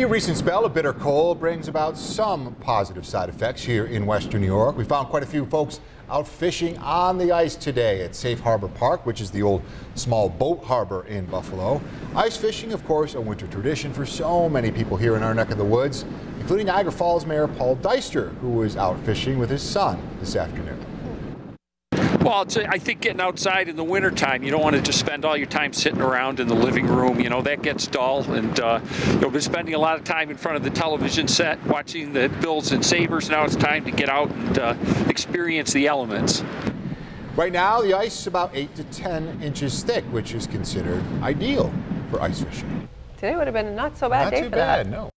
A recent spell of bitter cold brings about some positive side effects here in western New York. We found quite a few folks out fishing on the ice today at Safe Harbor Park, which is the old small boat harbor in Buffalo. Ice fishing, of course, a winter tradition for so many people here in our neck of the woods, including Niagara Falls Mayor Paul Dyster, who was out fishing with his son this afternoon. Well, I think getting outside in the wintertime, you don't want to just spend all your time sitting around in the living room. You know, that gets dull. And uh, you'll be spending a lot of time in front of the television set watching the Bills and Sabres. Now it's time to get out and uh, experience the elements. Right now, the ice is about 8 to 10 inches thick, which is considered ideal for ice fishing. Today would have been a not so bad not day too for bad, that. no.